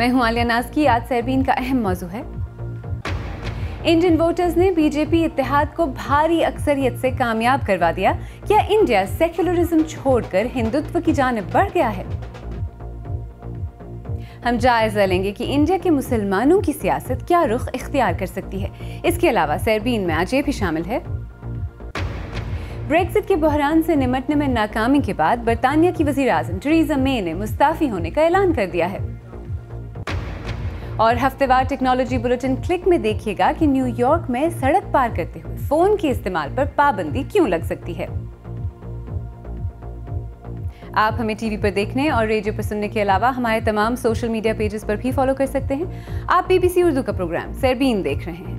میں ہوں عالیہ ناز کی، آج سیربین کا اہم موضوع ہے۔ انڈین ووٹرز نے بی جے پی اتحاد کو بھاری اکثریت سے کامیاب کروا دیا۔ کیا انڈیا سیکولرزم چھوڑ کر ہندوتو کی جانب بڑھ گیا ہے؟ ہم جائزہ لیں گے کہ انڈیا کے مسلمانوں کی سیاست کیا رخ اختیار کر سکتی ہے۔ اس کے علاوہ سیربین میں آج یہ بھی شامل ہے۔ بریکزٹ کے بحران سے نمٹنے میں ناکامی کے بعد برطانیہ کی وزیر اعظم ٹریزا مے نے مستعفی ہونے کا اعلان کر دیا ہے۔ اور ہفتے وار ٹیکنالوجی بلٹن کلک میں دیکھیے گا کہ نیو یارک میں سڑک پار کرتے ہوئے فون کے استعمال پر پابندی کیوں لگ سکتی ہے؟ آپ ہمیں ٹی وی پر دیکھنے اور ریڈیو پر سننے کے علاوہ ہمارے تمام سوشل میڈیا پیجز پر بھی فالو کر سکتے ہیں۔ آپ بی بی سی اردو کا پروگرام سیربین دیکھ رہے ہیں۔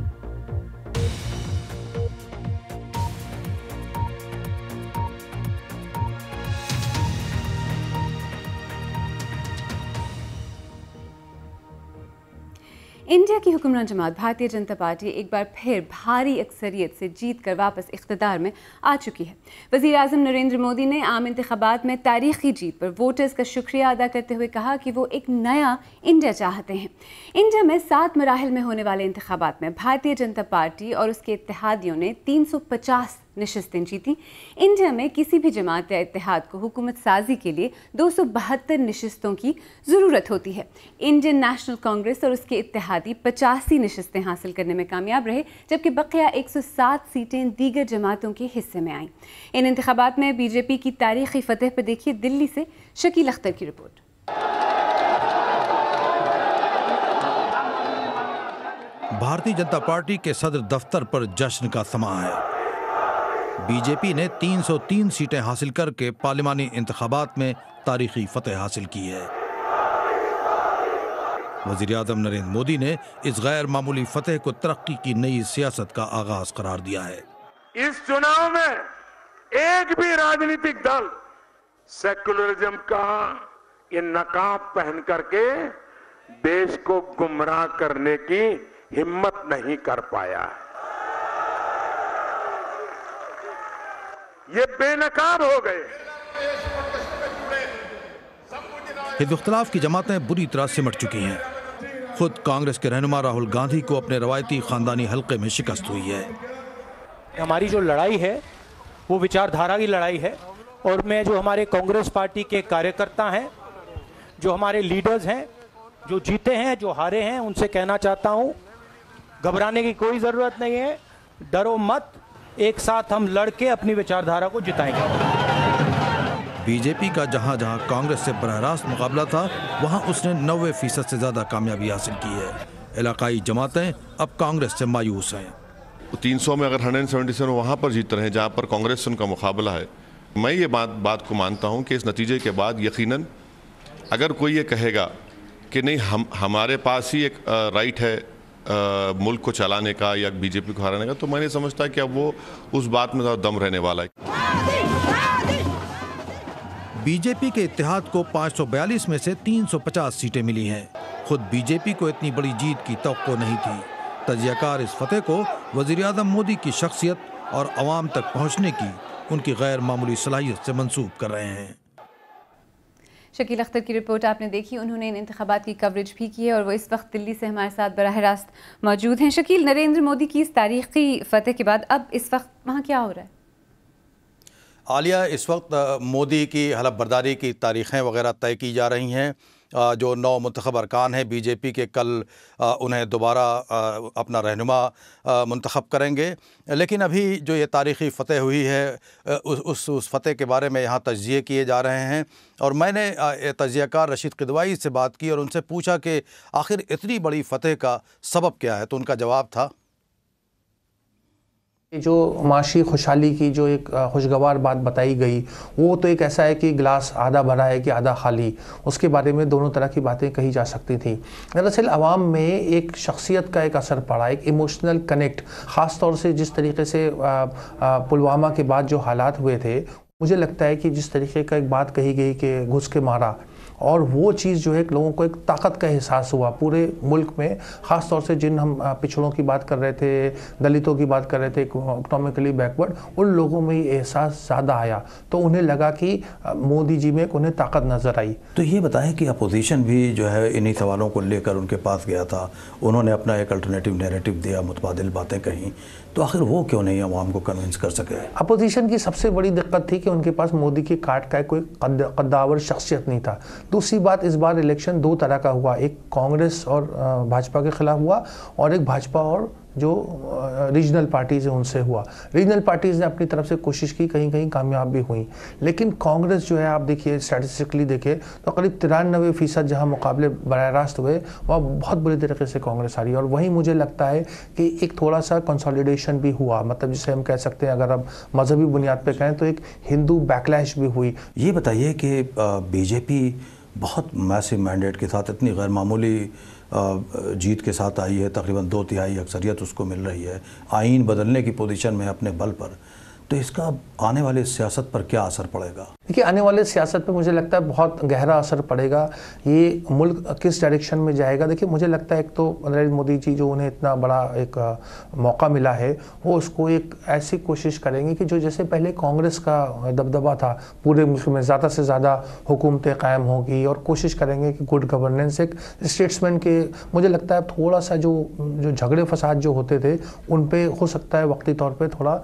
انڈیا کی حکمران جماعت بھارتیہ جنتا پارٹی ایک بار پھر بھاری اکثریت سے جیت کر واپس اقتدار میں آ چکی ہے۔ وزیر اعظم نریندر مودی نے عام انتخابات میں تاریخی جیت پر ووٹرز کا شکریہ ادا کرتے ہوئے کہا کہ وہ ایک نیا انڈیا چاہتے ہیں۔ انڈیا میں سات مراحل میں ہونے والے انتخابات میں بھارتیہ جنتا پارٹی اور اس کے اتحادیوں نے تین سو پچاس نشستیں جیتی انڈیا میں کسی بھی جماعت یا اتحاد کو حکومت سازی کے لیے دو سو بہتر نشستوں کی ضرورت ہوتی ہے۔ انڈین نیشنل کانگریس اور اس کے اتحادی پچاسی نشستیں حاصل کرنے میں کامیاب رہے، جبکہ بقیہ ایک سو سات سیٹیں دیگر جماعتوں کے حصے میں آئیں۔ ان انتخابات میں بی جے پی کی تاریخی فتح پر دیکھیے دلی سے شکیل اختر کی رپورٹ۔ بھارتی جنتا پارٹی کے صدر دفتر پر جشن کا سما ہے۔ بی جے پی نے تین سو تین سیٹیں حاصل کر کے پارلیمانی انتخابات میں تاریخی فتح حاصل کی ہے۔ وزیر اعظم نریندر مودی نے اس غیر معمولی فتح کو ترقی کی نئی سیاست کا آغاز قرار دیا ہے۔ اس چناؤ میں ایک بھی راجنیتک دل سیکولرزم کا یہ نقاب پہن کر کے دیش کو گمراہ کرنے کی ہمت نہیں کر پایا۔ ہے یہ بے نقاب ہو گئے۔ حزب اختلاف کی جماعتیں بری طرح سمٹ چکی ہیں خود کانگریس کے رہنما راہل گاندھی کو اپنے روایتی خاندانی حلقے میں شکست ہوئی ہے۔ ہماری جو لڑائی ہے وہ وچار دھارا کی لڑائی ہے اور میں جو ہمارے کانگریس پارٹی کے کاریہ کرتا ہیں جو ہمارے لیڈرز ہیں جو جیتے ہیں جو ہارے ہیں ان سے کہنا چاہتا ہوں گھبرانے کی کوئی ضرورت نہیں ہے ڈرو مت۔ ایک ساتھ ہم لڑ کے اپنی وچار دھارا کو جتائیں گے۔ بی جے پی کا جہاں جہاں کانگریس سے براہ راست مقابلہ تھا وہاں اس نے نوے فیصد سے زیادہ کامیابی حاصل کی ہے۔ علاقائی جماعتیں اب کانگریس سے مایوس ہیں۔ تین سو میں اگر ہنڈریڈ سیونٹی سیون وہاں پر جیت رہے ہیں جہاں پر کانگریس سے ان کا مقابلہ ہے میں یہ بات بات کو مانتا ہوں کہ اس نتیجے کے بعد یقیناً اگر کوئی یہ کہے گا کہ نہیں ہم ہمارے پاس ہی ایک رائٹ ہے ملک کو چلانے کا یا بی جے پی کو ہرانے کا، تو میں نہیں سمجھتا کہ اب وہ اس بات میں زیادہ دم رہنے والا ہے۔ بی جے پی کے اتحاد کو پانچ سو بیالیس میں سے تین سو پچاس سیٹیں ملی ہیں۔ خود بی جے پی کو اتنی بڑی جیت کی توقع نہیں تھی۔ تجزیہ کار اس فتح کو وزیر اعظم مودی کی شخصیت اور عوام تک پہنچنے کی ان کی غیر معمولی صلاحیت سے منسوب کر رہے ہیں۔ شکیل اختر کی رپورٹ آپ نے دیکھی، انہوں نے ان انتخابات کی کوریج بھی کی ہے اور وہ اس وقت دلی سے ہمارے ساتھ براہ راست موجود ہیں۔ شکیل، نریندر مودی کی اس تاریخی فتح کے بعد اب اس وقت وہاں کیا ہو رہا ہے؟ عالیہ، اس وقت مودی کی حلف برداری کی تاریخیں وغیرہ طے کی جا رہی ہیں۔ جو نو منتخب ارکان ہیں، بی جے پی کے کل انہیں دوبارہ اپنا رہنما منتخب کریں گے۔ لیکن ابھی جو یہ تاریخی فتح ہوئی ہے اس اس فتح کے بارے میں یہاں تجزیے کیے جا رہے ہیں۔ اور میں نے تجزیہ کار رشید قدوائی سے بات کی اور ان سے پوچھا کہ آخر اتنی بڑی فتح کا سبب کیا ہے، تو ان کا جواب تھا۔ جو معاشی خوشحالی کی جو ایک خوشگوار بات بتائی گئی، وہ تو ایک ایسا ہے کہ گلاس آدھا بھرا ہے کہ آدھا خالی، اس کے بارے میں دونوں طرح کی باتیں کہی جا سکتی تھیں۔ دراصل عوام میں ایک شخصیت کا ایک اثر پڑا، ایک ایموشنل کنیکٹ خاص طور سے جس طریقے سے پلوامہ کے بعد جو حالات ہوئے تھے، مجھے لگتا ہے کہ جس طریقے کا ایک بات کہی گئی کہ گھس کے مارا اور وہ چیز جو ہے لوگوں کو ایک طاقت کا احساس ہوا پورے ملک میں خاص طور سے جن ہم پچھڑوں کی بات کر رہے تھے دلتوں کی بات کر رہے تھے اکنامکلی بیکورڈ ان لوگوں میں یہ احساس زیادہ آیا۔ تو انہیں لگا کہ مودی جی میں انہیں طاقت نظر آئی۔ تو یہ بتائیں کہ اپوزیشن بھی جو ہے انہی سوالوں کو لے کر ان کے پاس گیا تھا۔ انہوں نے اپنا ایک الٹرنیٹیو نیریٹو دیا متبادل باتیں کہیں۔ تو آخر وہ کیوں نہیں عوام کو کنونس کر سکے؟ اپوزیشن کی سب سے بڑی دقت تھی کہ ان کے پاس مودی کی کاٹ کا کوئی قداور شخصیت نہیں تھا۔ دوسری بات، اس بار الیکشن دو طرح کا ہوا، ایک کانگریس اور بھاجپا کے خلاف ہوا اور ایک بھاجپا اور جو ریجنل پارٹیز ہیں، ان سے ہوا۔ ریجنل پارٹیز نے اپنی طرف سے کوشش کی، کہیں کہیں کامیاب بھی ہوئیں۔ لیکن کانگریس جو ہے، آپ دیکھیے اسٹیٹسٹکلی دیکھیں تو قریب ترانوے فیصد جہاں مقابلے براہ راست ہوئے، وہاں بہت بری طریقے سے کانگریس آ رہی ہے اور وہیں مجھے لگتا ہے کہ ایک تھوڑا سا کنسالیڈیشن بھی ہوا۔ مطلب جسے ہم کہہ سکتے ہیں، اگر اب مذہبی بنیاد پہ کہیں تو ایک ہندو بیکلیش بھی ہوئی۔ یہ بتائیے کہ بی جے پی بہت میسو مینڈیٹ کے ساتھ اتنی غیر معمولی جیت کے ساتھ آئی ہے، تقریباً دو تہائی اکثریت اس کو مل رہی ہے، آئین بدلنے کی پوزیشن میں اپنے بل پر۔ تو اس کا آنے والے سیاست پر کیا اثر پڑے گا؟ دیکھیے، آنے والے سیاست پہ مجھے لگتا ہے بہت گہرا اثر پڑے گا۔ یہ ملک کس ڈائریکشن میں جائے گا؟ دیکھیے، مجھے لگتا ہے ایک تو نریندر مودی جی جو انہیں اتنا بڑا ایک موقع ملا ہے، وہ اس کو ایک ایسی کوشش کریں گے کہ جو جیسے پہلے کانگریس کا دبدبہ تھا، پورے ملک میں زیادہ سے زیادہ حکومتیں قائم ہوگی اور کوشش کریں گے کہ گڈ گورننس ایک اسٹیٹسمین کے، مجھے لگتا ہے تھوڑا سا جو جو جھگڑے فساد جو ہوتے تھے، ان پہ ہو سکتا ہے وقتی طور پہ تھوڑا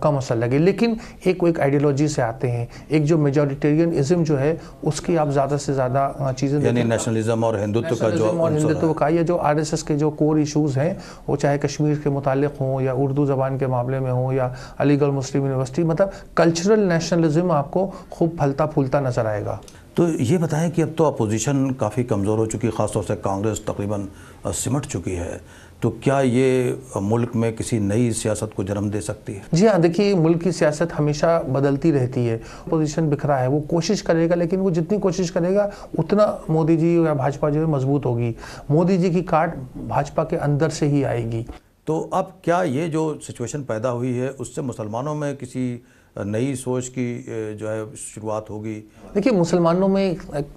کم اثر لگے۔ لیکن ایک ایک آئیڈیالوجی سے آتے ہیں۔ ایک جو میجورٹیرین ازم جو ہے اس کی آپ زیادہ سے زیادہ چیزیں یعنی نیشنلزم اور ہندوتو کا جو اور ہندوتو کا یہ جو آر ایس ایس کے جو کور ایشوز ہیں وہ چاہے کشمیر کے متعلق ہوں یا اردو زبان کے معاملے میں ہوں یا علی گڑھ مسلم یونیورسٹی مطلب کلچرل نیشنلزم آپ کو خوب پھلتا پھولتا نظر آئے گا۔ تو یہ بتائیں کہ اب تو اپوزیشن کافی کمزور ہو چکی خاص طور سے کانگریس تقریباً سمٹ چکی ہے۔ تو کیا یہ ملک میں کسی نئی سیاست کو جنم دے سکتی ہے؟ جی ہاں دیکھیے ملک کی سیاست ہمیشہ بدلتی رہتی ہے۔ اپوزیشن بکھرا ہے وہ کوشش کرے گا لیکن وہ جتنی کوشش کرے گا اتنا مودی جی یا بھاجپا جو ہے مضبوط ہوگی۔ مودی جی کی کاٹ بھاجپا کے اندر سے ہی آئے گی۔ تو اب کیا یہ جو سچویشن پیدا ہوئی ہے اس سے مسلمانوں میں کسی نئی سوچ کی جو ہے، شروعات ہوگی۔ دیکھیے، مسلمانوں میں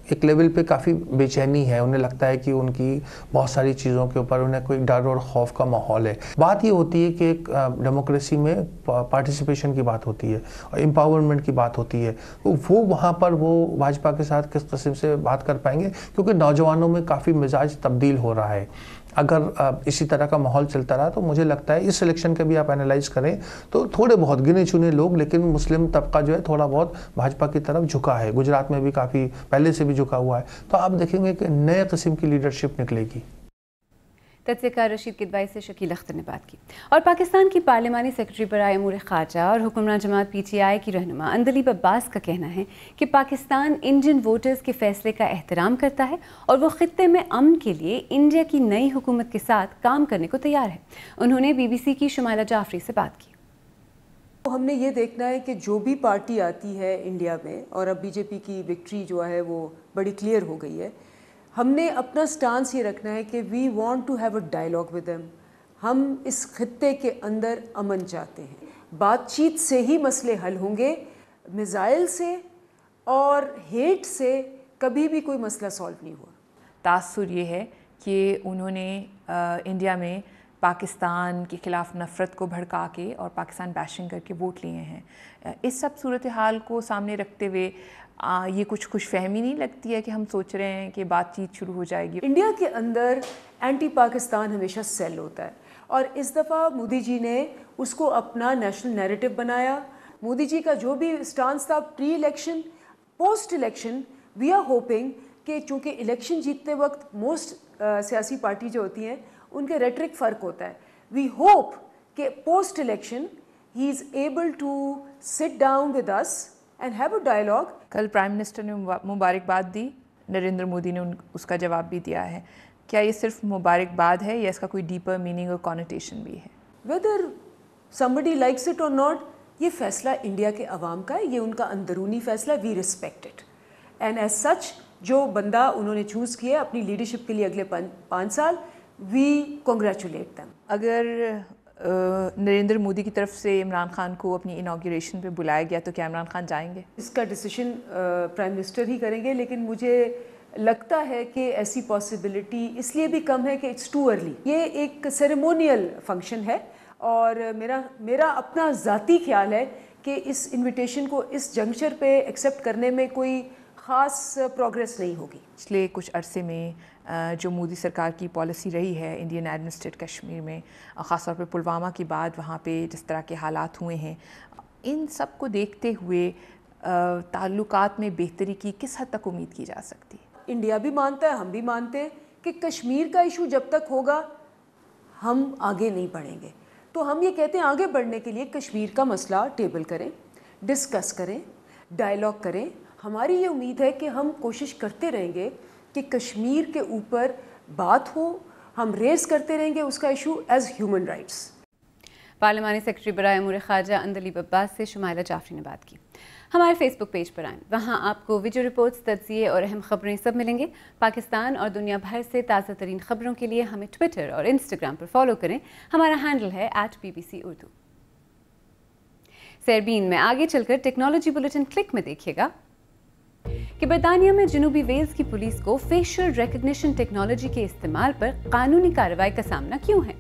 ایک لیول پہ کافی بے چینی ہے۔ انہیں لگتا ہے کہ ان کی بہت ساری چیزوں کے اوپر انہیں کوئی ڈر اور خوف کا ماحول ہے۔ بات یہ ہوتی ہے کہ ایک ڈیموکریسی میں پارٹیسپیشن کی بات ہوتی ہے اور امپاورمنٹ کی بات ہوتی ہے۔ وہ وہاں پر وہ بھاجپا کے ساتھ کس قسم سے بات کر پائیں گے؟ کیونکہ نوجوانوں میں کافی مزاج تبدیل ہو رہا ہے۔ اگر اسی طرح کا ماحول چلتا رہا تو مجھے لگتا ہے اس الیکشن کے بھی آپ انالائز کریں تو تھوڑے بہت گنے چنے لوگ، لیکن مسلم طبقہ جو ہے تھوڑا بہت بھاجپا کی طرف جھکا ہے۔ گجرات میں بھی کافی پہلے سے بھی جھکا ہوا ہے۔ تو آپ دیکھیں گے کہ نئے قسم کی لیڈرشپ نکلے گی۔ تجزیہ رشید کدوائی سے شکیل اختر نے بات کی۔ اور پاکستان کی پارلیمانی سیکرٹری برائے امور خارجہ اور حکمران جماعت پی ٹی آئی کی رہنما اندلیب عباس کا کہنا ہے کہ پاکستان انڈین ووٹرز کے فیصلے کا احترام کرتا ہے اور وہ خطے میں امن کے لیے انڈیا کی نئی حکومت کے ساتھ کام کرنے کو تیار ہے۔ انہوں نے بی بی سی کی شمالہ جعفری سے بات کی۔ ہم نے یہ دیکھنا ہے کہ جو بھی پارٹی آتی ہے انڈیا میں اور اب بی جے پی کی وکٹری جو ہے وہ بڑی کلیئر ہو گئی ہے ہم نے اپنا سٹانس یہ رکھنا ہے کہ we want to have a dialogue with him ہم اس خطے کے اندر امن چاہتے ہیں۔ بات چیت سے ہی مسئلے حل ہوں گے میزائل سے اور ہیٹ سے کبھی بھی کوئی مسئلہ سالو نہیں ہوا۔ تاثر یہ ہے کہ انہوں نے انڈیا میں پاکستان کے خلاف نفرت کو بھڑکا کے اور پاکستان بیشنگ کر کے ووٹ لیے ہیں۔ اس سب صورتحال کو سامنے رکھتے ہوئے یہ کچھ خوش فہمی نہیں لگتی ہے کہ ہم سوچ رہے ہیں کہ بات چیت شروع ہو جائے گی؟ انڈیا کے اندر اینٹی پاکستان ہمیشہ سیل ہوتا ہے اور اس دفعہ مودی جی نے اس کو اپنا نیشنل نیریٹو بنایا۔ مودی جی کا جو بھی اسٹانس تھا pre election post election we are hoping کہ چونکہ الیکشن جیتتے وقت موسٹ سیاسی پارٹی جو ہوتی ہیں، ان کے ریٹرک فرق ہوتا ہے۔ وی ہوپ کہ post election he is able to sit down with us and have a dialogue کل پرائم منسٹر نے مبارکباد دی نریندر مودی نے اس کا جواب بھی دیا ہے۔ کیا یہ صرف مبارکباد ہے یا اس کا کوئی ڈیپر میننگ اور کانوٹیشن بھی ہے؟ Whether somebody likes it or not یہ فیصلہ انڈیا کے عوام کا ہے یہ ان کا اندرونی فیصلہ we respect it and as such جو بندہ انہوں نے چوز کیا اپنی لیڈرشپ کے لیے اگلے پانچ سال وی کنگریچولیٹ دم اگر نریندر مودی کی طرف سے عمران خان کو اپنی انوگریشن پہ بلایا گیا، تو کیا عمران خان جائیں گے؟ اس کا ڈیسیشن پرائم منسٹر ہی کریں گے، لیکن مجھے لگتا ہے کہ ایسی پاسبلٹی اس لیے بھی کم ہے کہ اٹس ٹو ارلی یہ ایک سیریمونیل فنکشن ہے اور میرا میرا اپنا ذاتی خیال ہے کہ اس انویٹیشن کو اس جنکچر پہ ایکسیپٹ کرنے میں کوئی خاص پروگریس نہیں ہوگی۔ پچھلے کچھ عرصے میں جو مودی سرکار کی پالیسی رہی ہے انڈین ایڈمنسٹریٹ کشمیر میں خاص طور پہ پلوامہ کے بعد وہاں پہ جس طرح کے حالات ہوئے ہیں ان سب کو دیکھتے ہوئے تعلقات میں بہتری کی کس حد تک امید کی جا سکتی؟ ہے انڈیا بھی مانتا ہے ہم بھی مانتے ہیں کہ کشمیر کا ایشو جب تک ہوگا ہم آگے نہیں بڑھیں گے۔ تو ہم یہ کہتے ہیں آگے بڑھنے کے لیے کشمیر کا مسئلہ ٹیبل کریں ڈسکس کریں ڈائلاگ کریں۔ ہماری یہ امید ہے کہ ہم کوشش کرتے رہیں گے کہ کشمیر کے اوپر بات ہو، ہم ریز کرتے رہیں گے اس کا ایشو ایز ہیومن رائٹس پارلیمانی سیکرٹری برائے امور خارجہ اندلیب عباس سے شمائلہ جعفری نے بات کی۔ ہمارے فیس بک پیج پر آئیں۔ وہاں آپ کو ویڈیو رپورٹس، تجزیے اور اہم خبریں سب ملیں گے۔ پاکستان اور دنیا بھر سے تازہ ترین خبروں کے لیے ہمیں ٹویٹر اور انسٹاگرام پر فالو کریں۔ ہمارا ہینڈل ہے at B B C Urdu. Sairbeen میں آگے چل کر ٹیکنالوجی بلٹن کلک میں دیکھیے گا۔ کہ برطانیہ میں جنوبی ویلز کی پولیس کو فیشل ریکگنیشن ٹیکنالوجی کے استعمال پر قانونی کارروائی کا سامنا کیوں ہے؟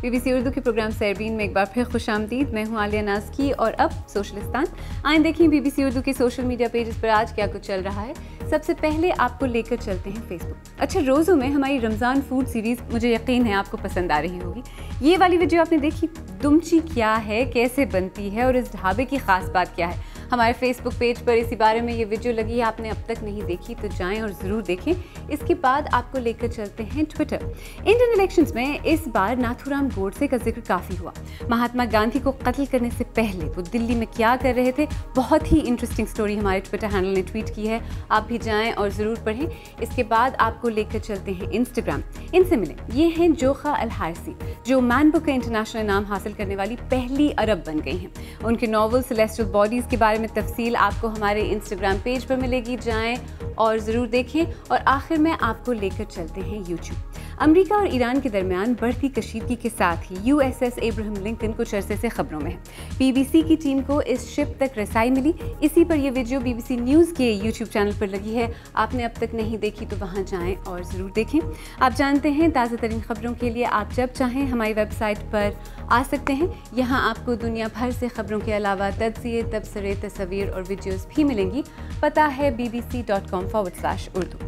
بی بی سی اردو کے پروگرام سیربین میں ایک بار پھر خوش آمدید۔ میں ہوں عالیہ ناز کی اور اب سوشلستان۔ آئیں دیکھیں بی بی سی اردو کے سوشل میڈیا پیجز پر آج کیا کچھ چل رہا ہے۔ سب سے پہلے آپ کو لے کر چلتے ہیں فیس بک۔ اچھا روزوں میں ہماری رمضان فوڈ سیریز مجھے یقین ہے آپ کو پسند آ رہی ہوگی۔ یہ والی ویڈیو آپ نے دیکھی؟ دمچی کیا ہے؟ کیسے بنتی ہے؟ اور اس ڈھابے کی خاص بات کیا ہے؟ ہمارے فیس بک پیج پر اسی بارے میں یہ ویڈیو لگی ہے، آپ نے اب تک نہیں دیکھی تو جائیں اور ضرور دیکھیں۔ اس کے بعد آپ کو لے کر چلتے ہیں ٹویٹر انڈین الیکشنز میں اس بار ناتھورام گوڈسے کا ذکر کافی ہوا۔ مہاتما گاندھی کو قتل کرنے سے پہلے وہ دلی میں کیا کر رہے تھے؟ بہت ہی انٹرسٹنگ سٹوری ہمارے ٹویٹر ہینڈل نے ٹویٹ کی ہے۔ آپ بھی جائیں اور ضرور پڑھیں۔ اس کے بعد آپ کو لے کر چلتے ہیں انسٹاگرام ان سے ملیں۔ یہ ہیں جوخا الحارسی، جو مین بک کا انٹرنیشنل نام حاصل کرنے والی پہلی عرب بن گئی ہیں۔ ان کے ناول سلیسٹل باڈیز کے بارے میں تفصیل آپ کو ہمارے انسٹاگرام پیج پر ملے گی، جائیں اور ضرور دیکھیں۔ اور آخر میں آپ کو لے کر چلتے ہیں یوٹیوب امریکہ اور ایران کے درمیان بڑھتی کشیدگی کے ساتھ ہی U S S Abraham Lincoln کچھ عرصے سے خبروں میں ہے بی بی سی کی ٹیم کو اس شپ تک رسائی ملی۔ اسی پر یہ video B B C news کے یوٹیوب چینل پر لگی ہے۔ آپ نے اب تک نہیں دیکھی تو وہاں جائیں اور ضرور دیکھیں۔ آپ جانتے ہیں تازہ ترین خبروں کے لیے آپ جب چاہیں ہماری ویب سائٹ پر آ سکتے ہیں۔ یہاں آپ کو دنیا بھر سے خبروں کے علاوہ تجزیے، تبصرے، تصویر اور ویڈیوز بھی ملیں گی۔ پتہ ہے B B C dot com forward slash Urdu.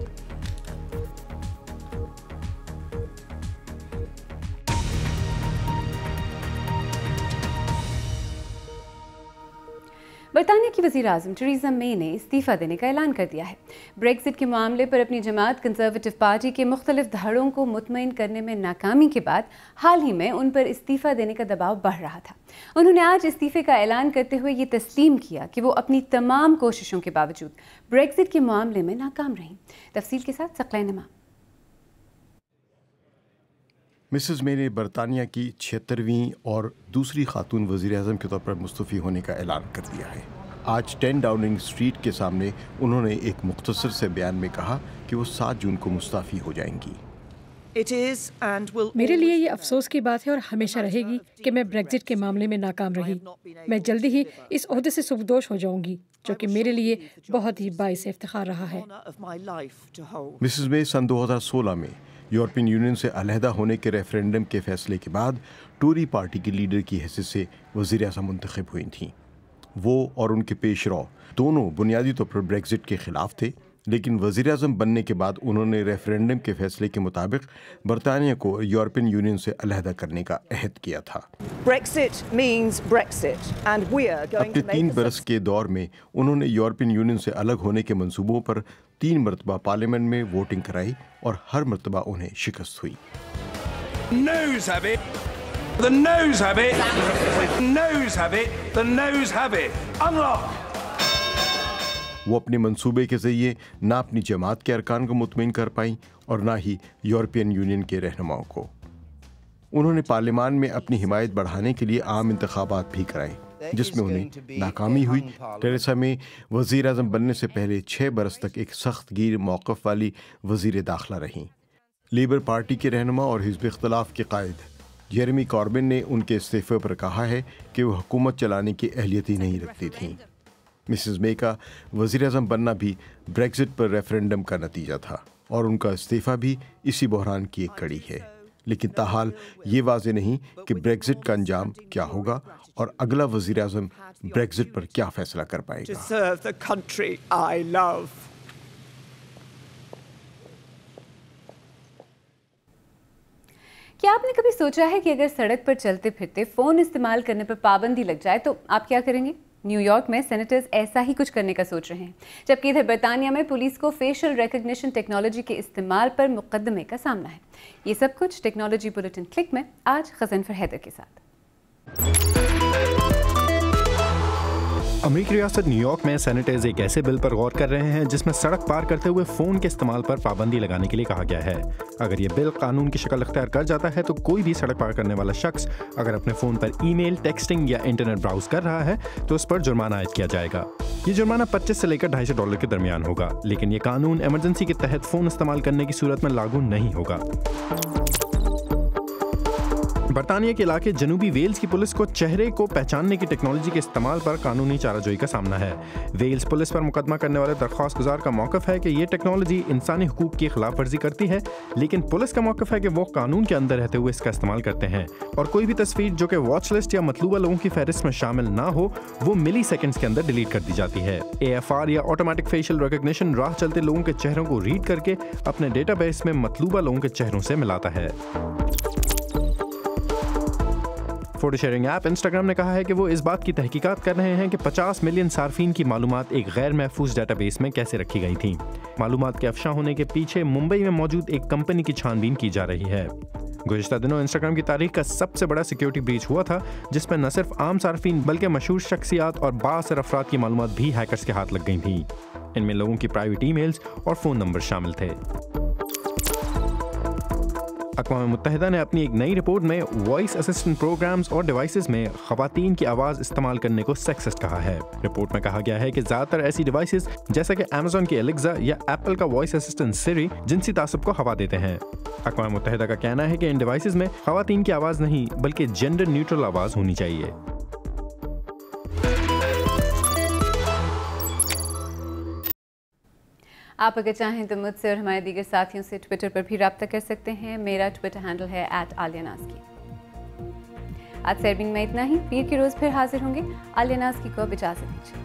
برطانیہ کی وزیر اعظم ٹریزا مے نے استعفیٰ دینے کا اعلان کر دیا ہے۔ بریکزٹ کے معاملے پر اپنی جماعت کنزرویٹو پارٹی کے مختلف دھڑوں کو مطمئن کرنے میں ناکامی کے بعد حال ہی میں ان پر استعفیٰ دینے کا دباؤ بڑھ رہا تھا۔ انہوں نے آج استعفے کا اعلان کرتے ہوئے یہ تسلیم کیا کہ وہ اپنی تمام کوششوں کے باوجود بریکزٹ کے معاملے میں ناکام رہیں۔ تفصیل کے ساتھ سقلۂ نما مسز مے نے برطانیہ کی چھہترویں اور دوسری خاتون وزیر اعظم کے طور پر مستفی ہونے کا اعلان کر دیا ہے۔ آج ٹین ڈاؤننگ اسٹریٹ کے سامنے انہوں نے ایک مختصر سے بیان میں کہا کہ وہ سات جون کو مستعفی ہو جائیں گی۔ میرے لیے یہ افسوس کی بات ہے اور ہمیشہ رہے گی کہ میں بریگزٹ کے معاملے میں ناکام رہی۔ میں جلدی ہی اس عہدے سے سبدوش ہو جاؤں گی جو کہ میرے لیے بہت ہی باعث افتخار رہا ہے۔ مسز مے سن دو ہزار سولہ میں یورپین یونین سے علیحدہ ہونے کے ریفرینڈم کے فیصلے کے بعد ٹوری پارٹی کی لیڈر کی حیثیت سے وزیر اعظم منتخب ہوئی تھیں۔ وہ اور ان کے پیش رو دونوں بنیادی طور پر بریگزٹ کے خلاف تھے۔ لیکن وزیر اعظم بننے کے بعد انہوں نے ریفرینڈم کے فیصلے کے مطابق برطانیہ کو یورپین یونین سے علیحدہ کرنے کا عہد کیا تھا۔ اپنے تین برس کے دور میں انہوں نے یورپین یونین سے الگ ہونے کے منصوبوں پر تین مرتبہ پارلیمنٹ میں ووٹنگ کرائی اور ہر مرتبہ انہیں شکست ہوئی۔ وہ اپنے منصوبے کے ذریعے نہ اپنی جماعت کے ارکان کو مطمئن کر پائیں اور نہ ہی یورپین یونین کے رہنماؤں کو۔ انہوں نے پارلیمان میں اپنی حمایت بڑھانے کے لیے عام انتخابات بھی کرائے، جس میں انہیں ناکامی ہوئی۔ ٹیریسا میں وزیر اعظم بننے سے پہلے چھ برس تک ایک سخت گیر موقف والی وزیر داخلہ رہیں۔ لیبر پارٹی کے رہنما اور حزب اختلاف کے قائد۔ جیرمی کاربن نے ان کے استعفے پر کہا ہے کہ وہ حکومت چلانے کی اہلیت ہی نہیں رکھتی تھیں۔ مسز مے کا وزیر اعظم بننا بھی بریگزٹ پر ریفرینڈم کا نتیجہ تھا اور ان کا استعفیٰ بھی اسی بحران کی ایک کڑی ہے۔ لیکن تاحال یہ واضح نہیں کہ بریگزٹ کا انجام کیا ہوگا اور اگلا وزیر اعظم بریگزٹ پر کیا فیصلہ کر پائے گا۔ کیا آپ نے کبھی سوچا ہے کہ اگر سڑک پر چلتے پھرتے فون استعمال کرنے پر پابندی لگ جائے تو آپ کیا کریں گے؟ نیو یارک میں سینیٹرز ایسا ہی کچھ کرنے کا سوچ رہے ہیں۔ جبکہ ادھر برطانیہ میں پولیس کو فیشل ریکگنیشن ٹیکنالوجی کے استعمال پر مقدمے کا سامنا ہے۔ یہ سب کچھ ٹیکنالوجی بلٹن کلک میں آج خزن فر حیدر کے ساتھ۔ امریکی ریاست نیو یارک میں سینیٹرز ایک ایسے بل پر غور کر رہے ہیں جس میں سڑک پار کرتے ہوئے فون کے استعمال پر پابندی لگانے کے لیے کہا گیا ہے۔ اگر یہ بل قانون کی شکل اختیار کر جاتا ہے تو کوئی بھی سڑک پار کرنے والا شخص اگر اپنے فون پر ای میل، ٹیکسٹنگ یا انٹرنیٹ براؤز کر رہا ہے تو اس پر جرمانہ عائد کیا جائے گا۔ یہ جرمانہ پچیس سے لے کر ڈھائی سو ڈالر کے درمیان ہوگا، لیکن یہ قانون ایمرجنسی کے تحت فون استعمال کرنے کی صورت میں لاگو نہیں ہوگا۔ برطانیہ کے علاقے جنوبی ویلز کی پولیس کو چہرے کو پہچاننے کی ٹیکنالوجی کے استعمال پر قانونی چارہ جوئی کا سامنا ہے۔ ویلز پولیس پر مقدمہ کرنے والے درخواست گزار کا موقف ہے کہ یہ ٹیکنالوجی انسانی حقوق کی خلاف ورزی کرتی ہے، لیکن پولیس کا موقف ہے کہ وہ قانون کے اندر رہتے ہوئے اس کا استعمال کرتے ہیں۔ اور کوئی بھی تصویر جو کہ واچ لسٹ یا مطلوبہ لوگوں کی فہرست میں شامل نہ ہو، وہ ملی سیکنڈز کے اندر ڈیلیٹ کر دی جاتی ہے۔ اے ایف آر یا آٹومیٹک ریکگنیشن راہ چلتے لوگوں کے چہروں کو ریڈ کر کے اپنے ڈیٹا بیس میں مطلوبہ لوگوں کے چہروں سے ملاتا ہے۔ فوٹو شیئرنگ ایپ انسٹاگرام نے کہا ہے کہ وہ اس بات کی تحقیقات کر رہے ہیں کہ پچاس ملین صارفین کی معلومات ایک غیر محفوظ ڈیٹا بیس میں کیسے رکھی گئی تھیں۔ معلومات کے افشا ہونے کے پیچھے ممبئی میں موجود ایک کمپنی کی چھان بین کی جا رہی ہے۔ گزشتہ دنوں انسٹاگرام کی تاریخ کا سب سے بڑا سیکیورٹی بریچ ہوا تھا، جس میں نہ صرف عام صارفین بلکہ مشہور شخصیات اور باثر افراد کی معلومات بھی ہیکرز کے ہاتھ لگ گئی تھیں۔ ان میں لوگوں کی پرائیویٹ ای میلز اور فون نمبر شامل تھے۔ اقوام متحدہ نے اپنی ایک نئی رپورٹ میں وائس اسسٹنٹ پروگرامز اور ڈیوائسز میں خواتین کی آواز استعمال کرنے کو سیکسسٹ کہا ہے۔ رپورٹ میں کہا گیا ہے کہ زیادہ تر ایسی ڈیوائسز جیسا کہ امیزون کی الیگزا یا ایپل کا وائس اسسٹنٹ سری جنسی تعصب کو ہوا دیتے ہیں۔ اقوام متحدہ کا کہنا ہے کہ ان ڈیوائسز میں خواتین کی آواز نہیں بلکہ جینڈر نیوٹرل آواز ہونی چاہیے۔ آپ اگر چاہیں تو مجھ سے اور ہمارے دیگر ساتھیوں سے ٹویٹر پر بھی رابطہ کر سکتے ہیں۔ میرا ٹویٹر ہینڈل ہے ایٹ عالیہ ناز کی۔ آج سیربین میں اتنا ہی۔ پیر کے روز پھر حاضر ہوں گے۔ عالیہ ناز کی کو اجازت دیجیے۔